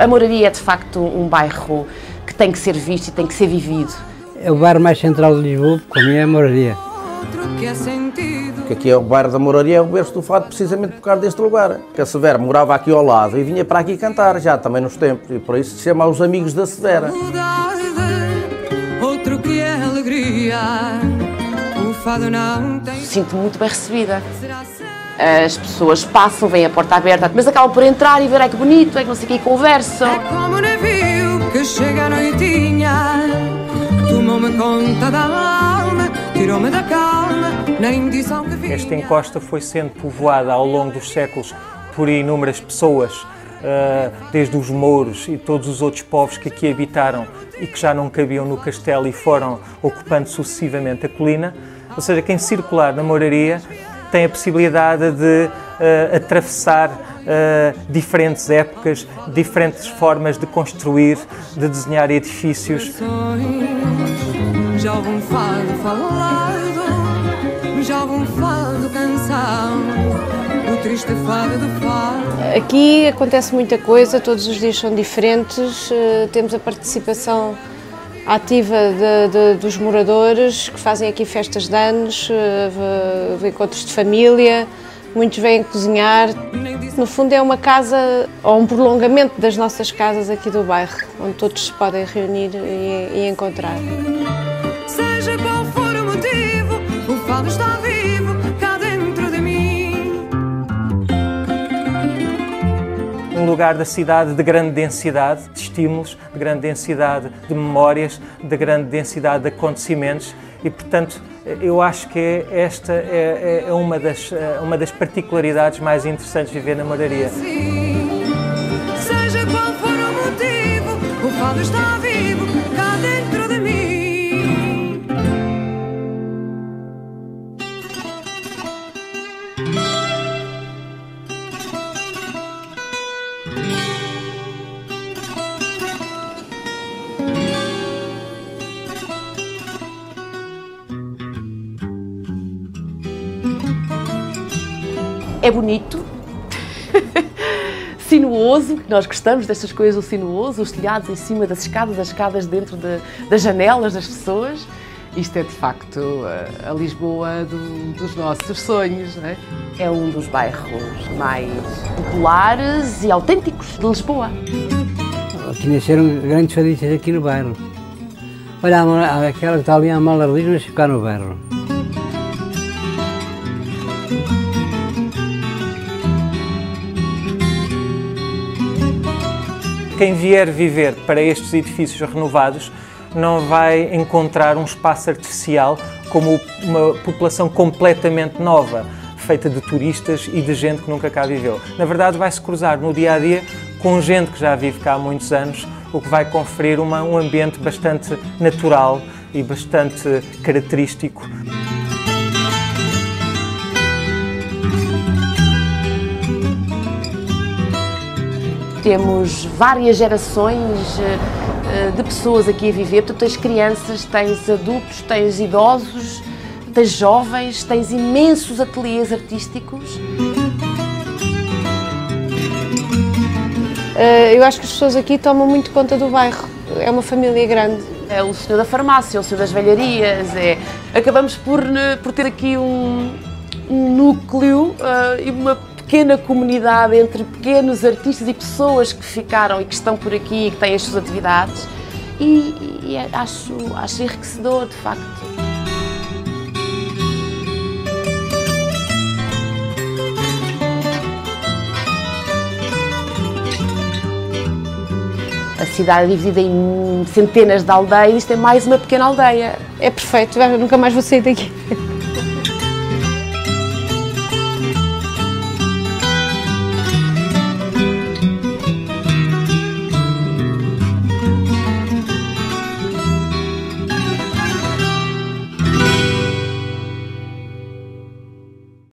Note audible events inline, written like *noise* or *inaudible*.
A Moraria é de facto um bairro que tem que ser visto e tem que ser vivido. É o bairro mais central de Lisboa, para mim é a Moraria. Que aqui é o bairro da Moraria, é o berço do fado precisamente por causa deste lugar. Que a Severa morava aqui ao lado e vinha para aqui cantar, já também nos tempos, e por isso se chama os Amigos da Severa. Outro que é alegria, o fado não tem... Sinto-me muito bem recebida. As pessoas passam, vêm a porta aberta, mas acabam por entrar e ver, ai que bonito, é que não sei o que, e conversam. É como um navio que chega à noitinha, tomou-me conta da alma, tirou-me da calma, na indição que vi. Esta encosta foi sendo povoada ao longo dos séculos por inúmeras pessoas, eh, desde os mouros e todos os outros povos que aqui habitaram e que já não cabiam no castelo e foram ocupando sucessivamente a colina. Ou seja, quem circular na moraria tem a possibilidade de uh, atravessar uh, diferentes épocas, diferentes formas de construir, de desenhar edifícios. Já um fado falado, já um fado canção, o triste fado do fado. Aqui acontece muita coisa, todos os dias são diferentes, uh, temos a participação ativa de, de, dos moradores que fazem aqui festas de anos, uh, encontros de família, muitos vêm cozinhar. No fundo é uma casa ou um prolongamento das nossas casas aqui do bairro, onde todos se podem reunir e, e encontrar. Lugar da cidade de grande densidade de estímulos, de grande densidade de memórias, de grande densidade de acontecimentos e, portanto, eu acho que é esta é, é, uma, das, é uma das particularidades mais interessantes de viver na moraria. Seja qual for o motivo, o está vivo É bonito, *laughs* sinuoso, nós gostamos destas coisas, o sinuoso, os telhados em cima das escadas, as escadas dentro de, das janelas das pessoas. Isto é de facto a, a Lisboa do, dos nossos sonhos. É? é um dos bairros mais populares e autênticos de Lisboa. Aqui nasceram grandes fadistas aqui no bairro. Olha, aquela que está ali a Mala mas ficar no bairro. Quem vier viver para estes edifícios renovados não vai encontrar um espaço artificial como uma população completamente nova, feita de turistas e de gente que nunca cá viveu. Na verdade, vai se cruzar no dia a dia com gente que já vive cá há muitos anos, o que vai conferir uma, um ambiente bastante natural e bastante característico. Temos várias gerações eh, de pessoas aqui a viver. Tu tens crianças, tens adultos, tens idosos, tens jovens, tens imensos ateliês artísticos. Eh, eu acho que as pessoas aqui tomam muito conta do bairro. É uma família grande. É o senhor da farmácia, é o senhor das velharias. É... Acabamos por, por ter aqui um, um núcleo uh, e uma pequena comunidade entre pequenos artistas e pessoas que ficaram e que estão por aqui e que têm as suas atividades e, e acho, acho enriquecedor, de facto. A cidade é dividida em centenas de aldeias, isto é mais uma pequena aldeia. É perfeito, nunca mais vou sair daqui.